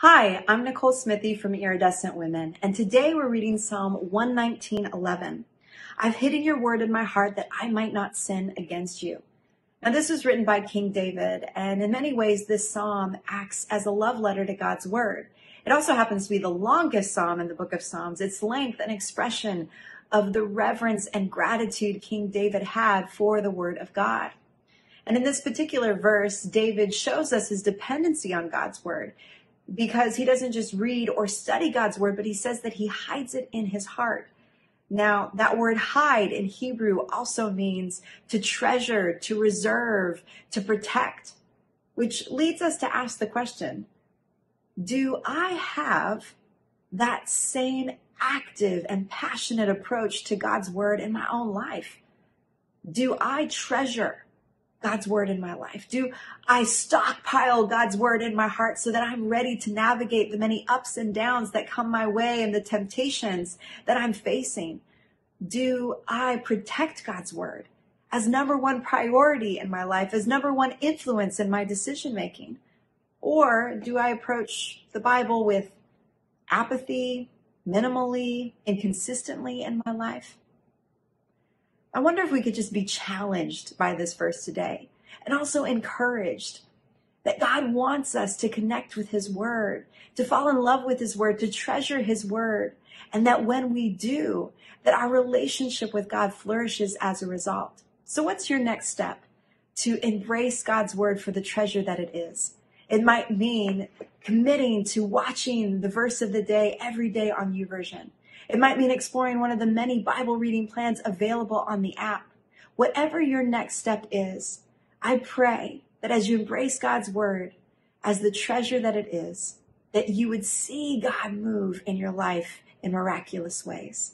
Hi, I'm Nicole Smithy from Iridescent Women, and today we're reading Psalm 119:11. I've hidden your word in my heart that I might not sin against you. Now, this was written by King David, and in many ways, this psalm acts as a love letter to God's word. It also happens to be the longest psalm in the book of Psalms. Its length an expression of the reverence and gratitude King David had for the word of God. And in this particular verse, David shows us his dependency on God's word because he doesn't just read or study God's word, but he says that he hides it in his heart. Now, that word hide in Hebrew also means to treasure, to reserve, to protect, which leads us to ask the question Do I have that same active and passionate approach to God's word in my own life? Do I treasure God's word in my life? Do I stockpile God's word in my heart so that I'm ready to navigate the many ups and downs that come my way and the temptations that I'm facing? Do I protect God's word as number one priority in my life, as number one influence in my decision making? Or do I approach the Bible with apathy, minimally, inconsistently in my life? I wonder if we could just be challenged by this verse today and also encouraged that God wants us to connect with His Word, to fall in love with His Word, to treasure His Word, and that when we do, that our relationship with God flourishes as a result. So, what's your next step to embrace God's Word for the treasure that it is? It might mean committing to watching the verse of the day every day on YouVersion. It might mean exploring one of the many Bible reading plans available on the app. Whatever your next step is, I pray that as you embrace God's word as the treasure that it is, that you would see God move in your life in miraculous ways.